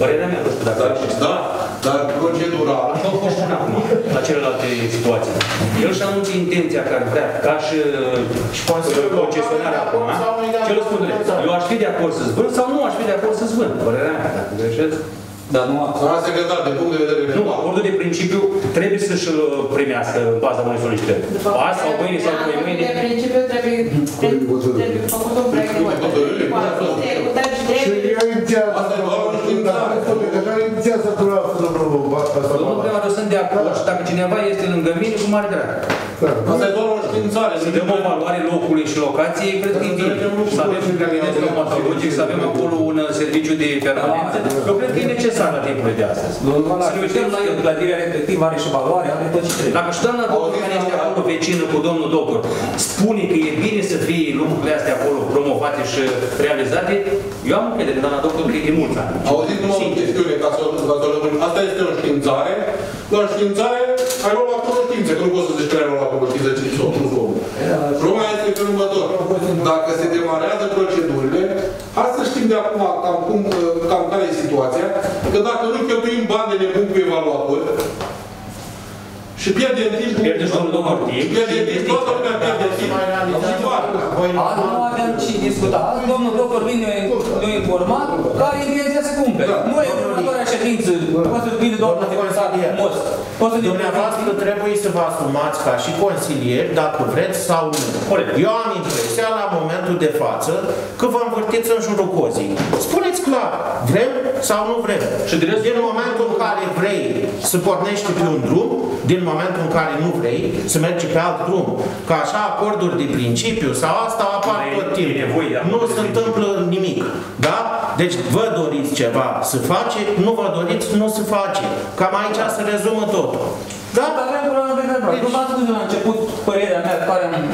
Părerea mea, nu știu dacă Dar, așa. da, dar procedural, Așa au fost și până acum, la celelalte situații. El și anunță intenția care vrea, ca și, și concesionarea acum. Ce îl spune? Eu aș fi de acord să-ți vând sau nu aș fi de acord să-ți vând. Părerea mea, dacă greșesc. Dar nu doamna secretar, de punct de vedere Nu, legal, acordul de principiu trebuie să-și îl primească în baza unei solicitări. Azi sau mâine sau doi mâine. De principiu trebuie, trebuie făcut un proiect de hotărâre. Poate fi executat și Și trebuie. eu inițiază, Asta e doar o înștiințare. Dacă inițiază dumneavoastră, domnul Basta, Domnul primar, eu sunt de acord și dacă cineva este lângă mine, cu mare drag. asta e doar o înștiințare. Să dăm o valoare locului și locației, cred că e bine. Să avem un gabinet stomatologic, să avem acolo un uh, serviciu de permanență. Eu cred că e necesar la timpurile de astăzi. Să ne uităm la el, clădirea respectivă are și valoare, are tot ce trebuie. Dacă și doamna doctor care este acolo vecină cu domnul doctor spune că e bine să fie lucrurile astea acolo promovate și realizate, eu am încredere, doamna doctor, că e de mulți ani. Auziți numai o chestiune, ca să, ca să o lămurim. Asta este o înștiințare. La înștiințare ai luat la cunoștință, că nu poți să zici că ai luat la cunoștință, ci s-o pus omul. Problema este felul următor. Dacă se demarează procedurile, hai să știm de acum cam, cum, cam care e situația, că dacă nu cheltuim bani de nebun cu evaluatori, și pierdem timpul, Pierdeți domnul doctor timp. pierdem timp, toată lumea pierde timp. Azi nu avem ce discuta. Azi domnul doctor vine ne informat care intenția să cumpere. Nu e următoarea ședință. Poți să vină doamna secretar frumos. Poți să ne Dumneavoastră trebuie să vă asumați ca și consilier, dacă vreți sau nu. Corect. Eu am impresia la momentul de față că vă învârtiți în jurul cozii. Spuneți clar, vrem sau nu vrem. Și de restul- din momentul în care vrei să pornești pe un drum, din momentul în care nu vrei să mergi pe alt drum. Ca așa acorduri de principiu sau asta apar Mai tot e timpul. nevoie de Nu acorduri se de întâmplă nimic. Da? Deci vă doriți ceva să face, nu vă doriți, nu se face. Cam aici se rezumă totul. Da? Dar avem problema pe care Nu v-am spus de la început părerea mea care am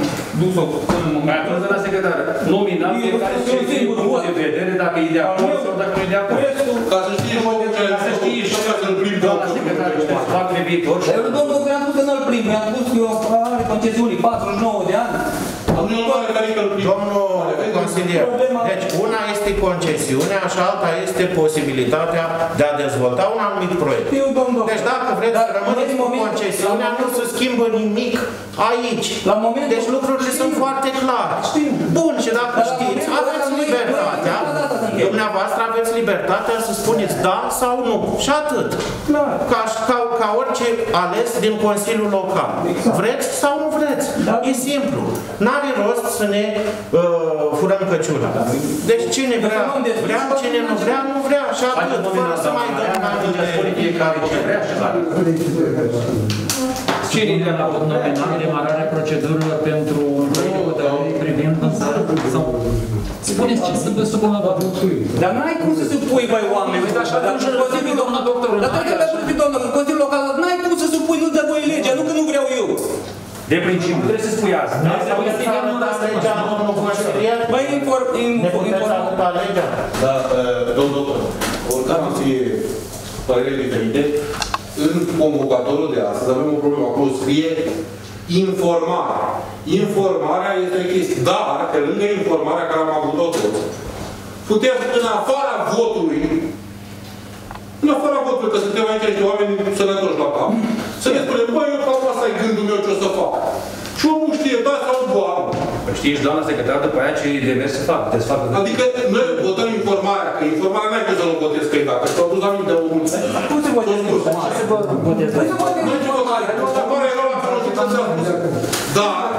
dus-o în Mai momentul atunci, doamna secretar, nominal, Eu fiecare sunt să un singur punct vot. de vedere dacă e de acord sau dacă nu e de acord. Restul, Ca să știi și omul ce Ca să știi și ca să-l plimbi doamna secretar, ce fac pe viitor și eu domnul că am spus că nu-l prim, i-am spus că eu are concesiuni 49 de ani. Nu e mare care că-l plimbi. Domnul consilier, Problema- deci una este concesiunea și alta este posibilitatea de a dezvolta un anumit proiect. Eu, domnul doctor. Deci dacă vreți Dar să rămâneți în cu moment- concesiunea, la nu se schimbă nimic aici. La momentul- Deci lucrurile Știu. sunt foarte clare. Știu. Bun, și dacă Dar la știți, momentul aveți ăsta noi- libertatea, noi- noi- noi- noi- dumneavoastră aveți libertatea să spuneți da sau nu. Și atât. Clar. Ca, ca, ca orice ales din Consiliul Local. Exact. Vreți sau nu vreți. Da. E simplu. N-are rost să ne uh, furăm căciula. Deci cine vrea, luăm de- vrea, cine nu vrea, nu vrea. Și atât, fără să mai dăm mai multe spune fiecare ce vrea și la Cine de la nominal demararea procedurilor pentru un proiect de hotărâre privind vânzarea sau Spuneți ce să supun la vot. Dar n-ai cum să supui, băi, oameni. Păi, așa Dar atunci, Consiliul doamna doctor, Dar n-are trebuie să așa. fi domnul, în Consiliul Local, n-ai cum să supui, nu dă voie legea, nu că nu vreau eu. De principiu, trebuie să spui asta. Ne puteți arăta legea, domnul consilier? Băi, inform, Ne info, puteți inform, arăta legea? Da, uh, domnul doctor, oricare să fie părere diferite, în convocatorul de astăzi avem o problemă. Acolo scrie informare. Informarea este o chestie. Dar, pe lângă informarea care am avut-o toți, putem, în afara votului, în afara votului, că suntem aici niște oameni sănătoși la cap, să ne spunem, băi, eu cam asta e gândul meu ce o să fac. Și omul știe, da sau doar. Știi, și doamna secretar, după aia ce demers să facă, trebuie să facă. Adică noi votăm informarea, că informarea n-ai cum să nu votezi că e dacă și-au adus aminte omul. cum se votează informare? Votez la Noi ce votare? Informarea era la felul și ți-a pus. Dar fiecare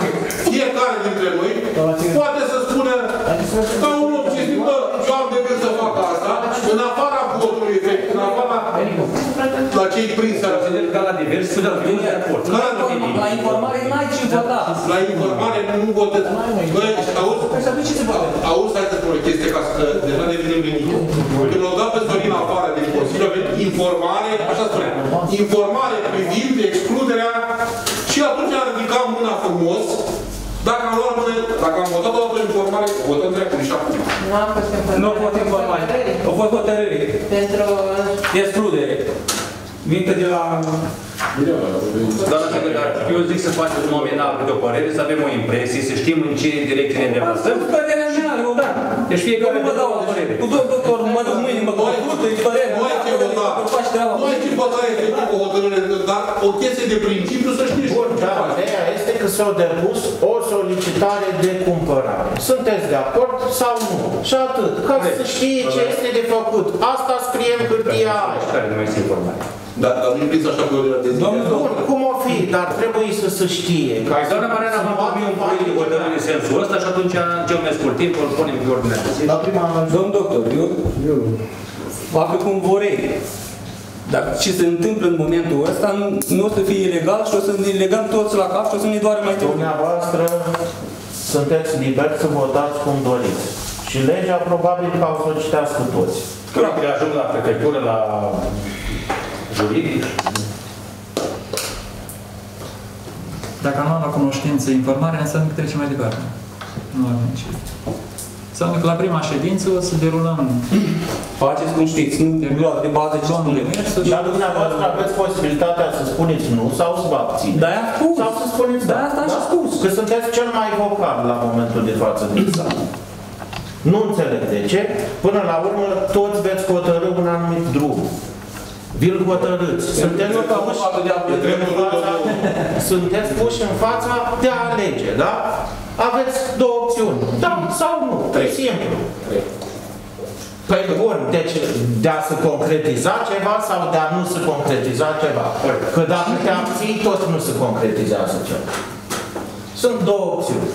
dintre noi poate să spună ca un om ce zic, bă, eu am de gând să fac asta, în afara votului efect, în afara la cei prinși ar Consider că la divers, să dăm eu de acord. La inform- La informare n-ai ce vota. la informare nu votez. Băi, auzi? Păi și atunci ce se poate? Auzi, hai să spun o chestie ca să deja devenim liniște. Când o dat pe Sorin afară din Consiliu, a venit informare, așa spunea, informare privind excluderea și atunci am ridicat mâna frumos, dacă am luat mână, dacă am votat o altă informare, votăm dreptul și acum. Nu am fost informare. Nu a fost informare. A fost hotărâre. Pentru... Excludere. Vinte de la... Doamna secretar, eu zic să facem nominal câte o părere, să avem o impresie, să știm în ce direcție ne îndreptăm. Părerea mea, eu da. Deci fiecare Eu nu mă dau o părere. Cu domnul doctor, mă duc mâine, mă consultă, îi părerea Nu ai ce vota. faci treaba. Nu ai ce vota efectiv o hotărâre, dar o chestie de principiu să știi și Bun, ce da, faci. ideea este că s-a depus o solicitare de cumpărare. Sunteți de acord sau nu? Și atât. Ca să știe ce este de făcut. Asta scrie în hârtia aia. Care nu mai este informare. Dar dar nu-i prins așa pe ordinea de zi. Domnul Bun, cum o fi, dar trebuie să se știe. Ca să Doamna Mariana va vorbi un proiect de hotărâre în sensul ăsta și atunci, în cel mai scurt timp, îl punem pe ordinea de zi. La prima Domnul doctor, eu facă cum vorei. Dar ce se întâmplă în momentul ăsta nu, nu o să fie ilegal și o să ne legăm toți la cap și o să ne doare mai tare. Dumneavoastră sunteți liberi să votați cum doriți. Și legea probabil că au să o citească toți. Când ajung la prefectură, la juridic, Dacă am luat la cunoștință informarea, înseamnă că trecem mai departe. Nu avem ce. Înseamnă că la prima ședință o să derulăm Faceți cum știți, nu luați de bază ce domnul spuneți. demersul Dar dumneavoastră aveți posibilitatea să spuneți nu sau să vă abțineți. Da, i-am spus. Sau să spuneți da. Da, asta am și spus. Că sunteți cel mai vocal la momentul de față din sală. Nu înțeleg de ce. Până la urmă, toți veți hotărâ un anumit drum. Vi-l hotărâți. Sunteți puși, în fața, sunteți puși în fața de a alege, da? Aveți două opțiuni. Da sau nu. E simplu. Păi bun, deci de a se concretiza ceva sau de a nu se concretiza ceva. Că dacă te abții, tot nu se concretizează ceva. Sunt două opțiuni.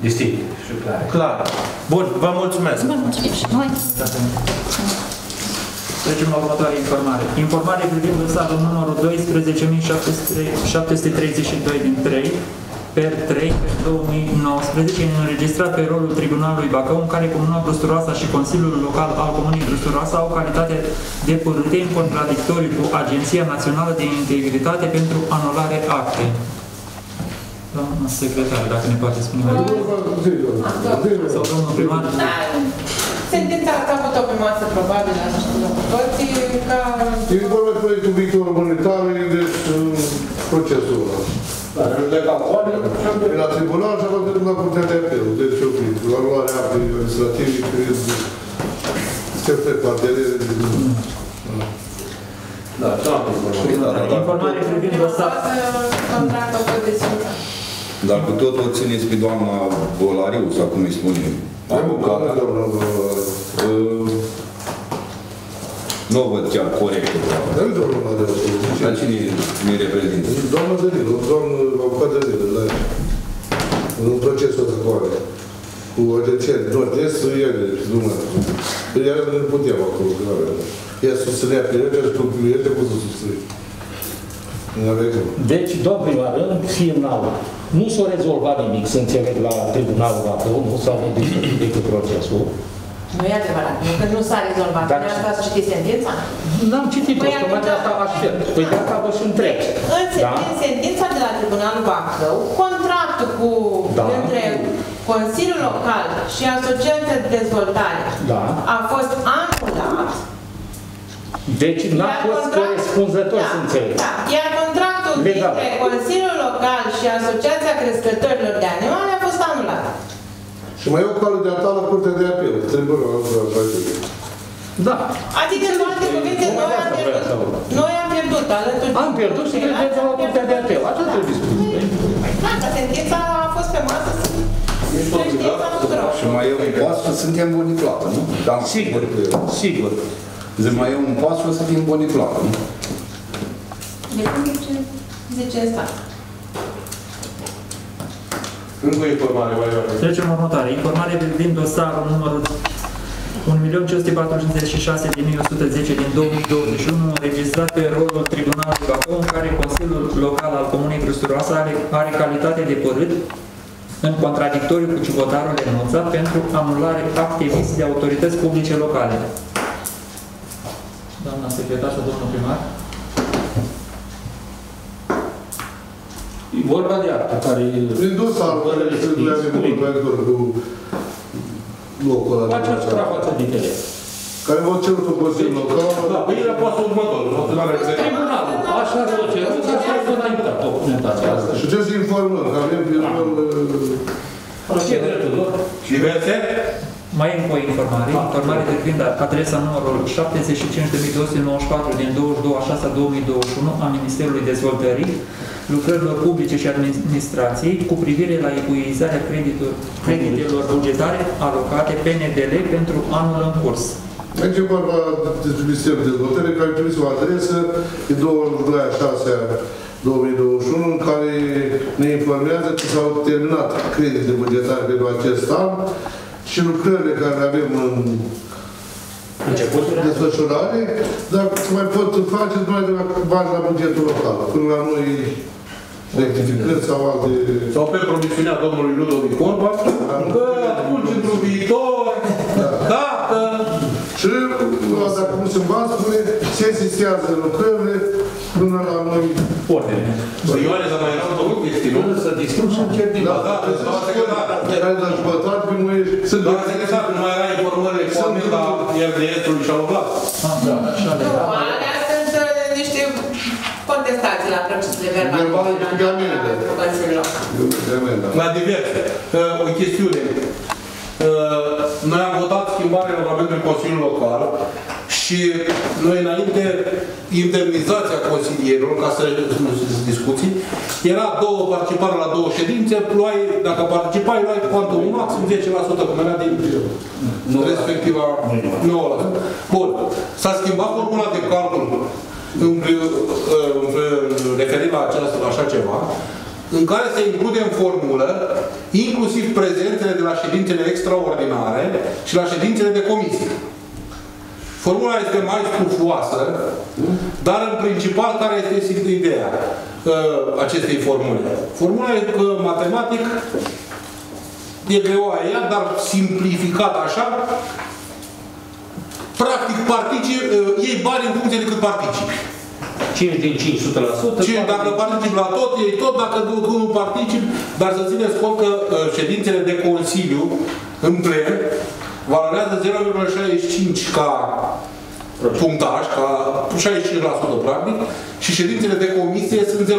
distinct și clar. Clar. Bun, vă mulțumesc. Vă mulțumim și noi. Trecem la următoarea informare. Informare privind dosarul numărul 12732 din 3 per 3 per 2019 înregistrat pe rolul Tribunalului Bacău în care Comuna Brăsturoasa și Consiliul Local al Comunei Brăsturoasa au calitate de părâte în contradictoriu cu Agenția Națională de Integritate pentru anulare acte. Doamna secretar, dacă ne poate spune mai mult. Sau domnul primar. Da. Sentința ați avut-o pe masă, probabil, așa știu cu toții, ca... E vorba de proiectul Victor Monetar, deci uh, procesul ăla. E la tribunal și apoi la Curtea de Apel. Deci, ok, la luarea actei administrative, cred, se fac partenere. Da, ce am informație. Informare privind dosarul. Contractul cu desința. Dar cu tot o țineți pe doamna Bolariu, sau cum îi spune, avocata. Uh, Nu o văd chiar corectă. Dar nu doamna de Dar cine ne reprezintă? Doamna Danilo, doamna avocat Danilo, la în procesul ăsta cu oare. Cu agenția de nord-est, ea de lumea. Ea nu puteam acolo, clar. Ea susținea pe el, ea cu el, cum să susține. Nu avea cum. Deci, domnul rând, final. Nu s-a rezolvat nimic, să înțeleg, la Tribunalul Bacău, nu s-a modificat decât procesul. Nu e adevărat, nu că nu s-a rezolvat. Dar De asta ați citit sentința? N-am citit-o, Păi tocmai de asta atunci- aștept. Păi de asta vă și întreb. În Da? sentin- sentința de la Tribunalul Bacău, contractul cu, Da. între Consiliul Local și Asociația de Dezvoltare Da. a fost anulat. Deci n-a Iar fost contract- corespunzător da, să înțeleg. Da, iar contractul Legal. dintre Consiliul Local și Asociația Crescătorilor de Animale a fost anulat. Și mai e o cale de atac la Curtea de Apel. Tribunalul Administrativ. Da. Adică, în alte cuvinte, Tocmai noi de am asta vreau pierdut. să văd. Noi am pierdut alături de Am pierdut și ceilalți mergem la am Curtea de pierdut. Apel. Atât Da. trebuie spus. Da, că sentința a fost pe masă să știința tuturor. Și mai e un pas să suntem buni plată, nu? Da, Sigur, sigur. Zic, mai e un pas să fim buni plată, nu? Depinde ce zice stat. Încă o informare, mai ioane. Trecem următoare. Informare privind dosarul numărul 1.546 din 1110 din 2021 înregistrat pe rolul Tribunalului Bacău în care Consiliul Local al Comunei Brăsturoasă are, are calitate de părât în contradictoriu cu civotarul Enuța pentru anulare activist de autorități publice locale. Doamna secretară, domnul primar. E vorba de actul care Prin dosarul care se ducează cu legătură cu locul ăla. face suprafață de teren. Care v-au cerut un Consiliu Da, Local. păi era pasul următor. nu? Nu are înțeles. Tribunalul, așa s-a cerut, și așa s-a înaintat documentația asta. Și trebuie să informăm, că avem firmăm... Ce dreptul lor? Diverse? Mai e încă o informare, informare privind adresa numărul 75294 din 22 a 6 a 2021 a Ministerului Dezvoltării, lucrărilor publice și administrației cu privire la epuizarea creditor- creditelor bugetare alocate PNDL pentru anul în curs. Aici e vorba despre Ministerul de Dezvoltare, care trebuie o adresă pe 22 a 6 a 2021, în care ne informează că s-au terminat credite bugetare pentru acest an și lucrările care le avem în desfășurare, dar se mai pot face numai de la bani la bugetul local, până la noi rectificări sau alte... Sau pe promisiunea domnului Ludovic Orban, că atunci, într-un viitor, dacă... Și dacă nu se învață, spune, se insistează lucrările până la noi. Să Ioane, să mai erau două chestii, nu? Să discut și încerc din Da, da, da, secretar. Care de-a jumătate, pe noi sunt... Doamna secretar, nu mai era informările cu oameni la RDS-ul și al luat. Da, așa de Nu, alea sunt uh, niște contestații la procesele verbale. Verbale și de amendă. Pentru Consiliul Local. La diverse. Uh, O chestiune. Uh, Noi am votat schimbarea regulamentului Consiliului Local și noi înainte indemnizația consilierilor, ca să discuții, era două participare la două ședințe, luai, dacă participai, luai cuantum maxim 10% cum era din respectiva 9%. Bun. S-a schimbat formula de calcul în, în, în referit la această, la așa ceva, în care se include în formulă inclusiv prezențele de la ședințele extraordinare și la ședințele de comisie. Formula este mai stufoasă, dar în principal care este ideea uh, acestei formule? Formula e că matematic e greu a ea, dar simplificat așa, practic participi, uh, iei bani în funcție de cât participi. 5 din 500%. Și dacă participi la tot, ei tot, dacă nu nu participi, dar să țineți cont că uh, ședințele de Consiliu, în plen, valorează 0,65 ca punctaj, ca 65% practic, și ședințele de comisie sunt 0,35.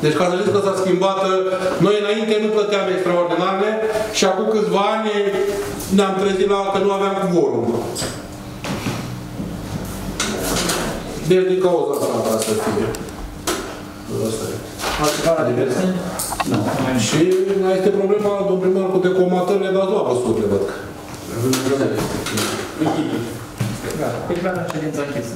Deci ca să știți că s-a schimbat, uh, noi înainte nu plăteam extraordinarele și acum câțiva ani ne-am trezit la că nu aveam quorum. Deci din cauza asta asta fie. Asta e. Altceva diverse? Nu. Și mai este problema, domnul primar, cu decomatările, dar doar măsurile, văd că. Gata. Declara ședința închisă.